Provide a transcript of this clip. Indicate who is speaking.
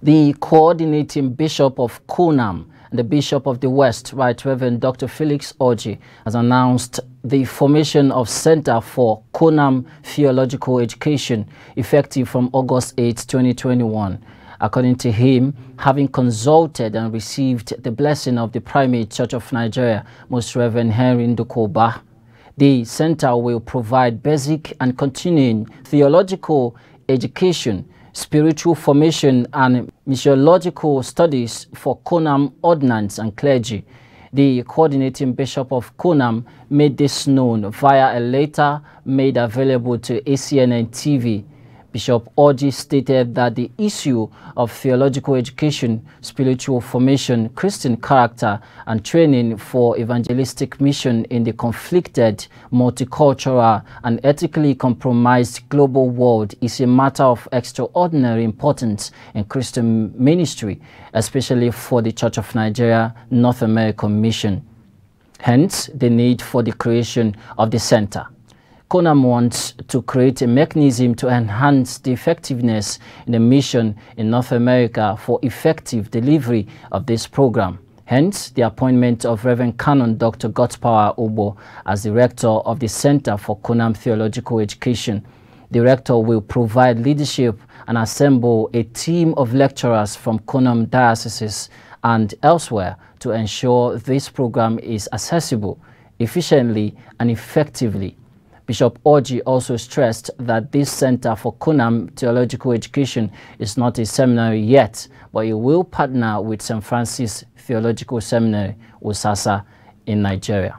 Speaker 1: The coordinating bishop of CONNAM and the Bishop of the West, Right Reverend Dr. Felix Orji, has announced the formation of Center for CONNAM Theological Education effective from August 8, 2021. According to him, having consulted and received the blessing of the Primate Church of Nigeria, Most Reverend Henry Ndukuba, the center will provide basic and continuing theological education spiritual formation and missiological studies for CONNAM ordinands and clergy. The coordinating bishop of CONNAM made this known via a letter made available to ACNN TV. Bishop Orji stated that the issue of theological education, spiritual formation, Christian character, and training for evangelistic mission in the conflicted, multicultural, and ethically compromised global world is a matter of extraordinary importance in Christian ministry, especially for the Church of Nigeria North American Mission. Hence, the need for the creation of the center. CONNAM wants to create a mechanism to enhance the effectiveness in the mission in North America for effective delivery of this program. Hence, the appointment of Reverend Canon Dr. Godpower Obo as Director of the Center for CONNAM Theological Education. The Rector will provide leadership and assemble a team of lecturers from CONNAM dioceses and elsewhere to ensure this program is accessible efficiently and effectively Bishop Orji also stressed that this Center for CONNAM Theological Education is not a seminary yet, but it will partner with St. Francis Theological Seminary, Wusasa, in Nigeria.